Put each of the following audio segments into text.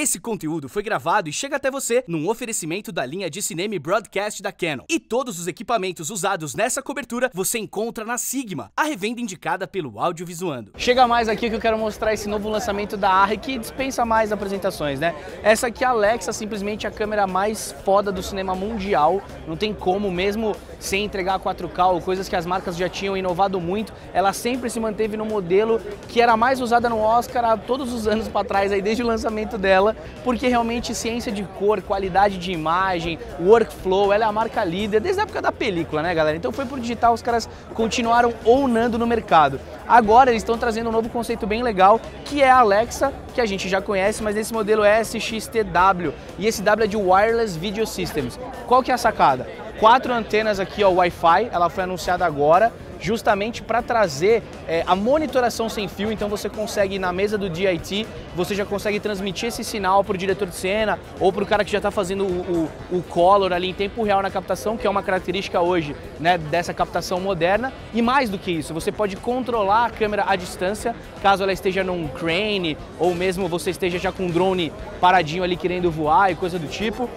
Esse conteúdo foi gravado e chega até você num oferecimento da linha de cinema e broadcast da Canon. E todos os equipamentos usados nessa cobertura você encontra na Sigma, a revenda indicada pelo Audiovisuando. Chega mais aqui que eu quero mostrar esse novo lançamento da Arri que dispensa mais apresentações, né? Essa aqui é a Alexa, simplesmente a câmera mais foda do cinema mundial. Não tem como mesmo sem entregar 4K ou coisas que as marcas já tinham inovado muito, ela sempre se manteve no modelo que era mais usada no Oscar há todos os anos para trás, aí desde o lançamento dela, porque realmente ciência de cor, qualidade de imagem, workflow, ela é a marca líder desde a época da película, né, galera? Então foi por digital, os caras continuaram ownando no mercado. Agora eles estão trazendo um novo conceito bem legal, que é a Alexa, que a gente já conhece, mas esse modelo é SXTW, e esse W é de Wireless Video Systems. Qual que é a sacada? quatro antenas aqui, ó, Wi-Fi, ela foi anunciada agora, justamente para trazer é, a monitoração sem fio, então você consegue na mesa do DIT, você já consegue transmitir esse sinal para o diretor de cena ou para o cara que já está fazendo o, o, o, color ali em tempo real na captação, que é uma característica hoje né, dessa captação moderna. E mais do que isso, você pode controlar a câmera à distância, caso ela esteja num crane ou mesmo você esteja já com um drone paradinho ali querendo voar e coisa do tipo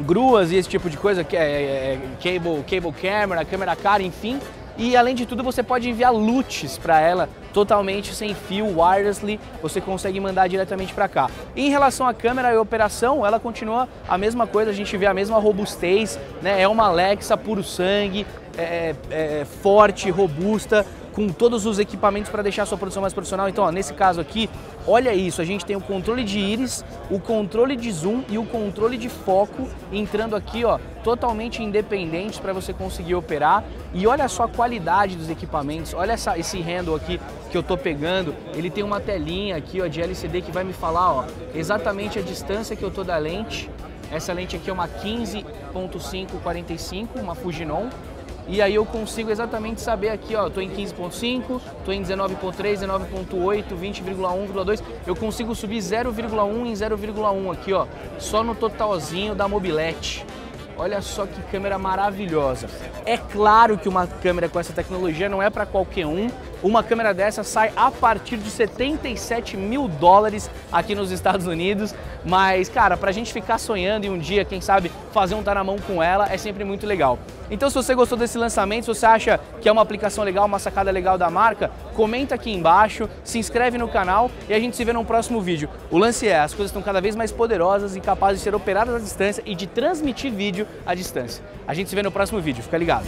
gruas e esse tipo de coisa, que é, é, é cable, cable camera, câmera cara, enfim. E além de tudo, você pode enviar loots para ela totalmente sem fio, wirelessly, você consegue mandar diretamente para cá. Em relação à câmera e operação, ela continua a mesma coisa, a gente vê a mesma robustez, né? É uma Alexa puro sangue, é, é, é forte, robusta, com todos os equipamentos para deixar a sua produção mais profissional. Então, ó, nesse caso aqui, olha isso, a gente tem o controle de íris, o controle de zoom e o controle de foco entrando aqui, ó, totalmente independentes para você conseguir operar. E olha só a qualidade dos equipamentos, olha essa, esse handle aqui que eu tô pegando, ele tem uma telinha aqui, ó, de LCD que vai me falar, ó, exatamente a distância que eu tô da lente. Essa lente aqui é uma 15.545, uma Fujinon, e aí eu consigo exatamente saber aqui, ó, tô em 15.5, tô em 19.3, 19.8, 20,1, 2, eu consigo subir 0,1 em 0,1 aqui, ó, só no totalzinho da mobilete. Olha só que câmera maravilhosa. É claro que uma câmera com essa tecnologia não é para qualquer um. Uma câmera dessa sai a partir de 77 mil dólares aqui nos Estados Unidos. Mas, cara, pra gente ficar sonhando e um dia, quem sabe, fazer um tá na mão com ela é sempre muito legal. Então, se você gostou desse lançamento, se você acha que é uma aplicação legal, uma sacada legal da marca, comenta aqui embaixo, se inscreve no canal e a gente se vê no próximo vídeo. O lance é, as coisas estão cada vez mais poderosas e capazes de ser operadas à distância e de transmitir vídeo à distância. A gente se vê no próximo vídeo, fica ligado.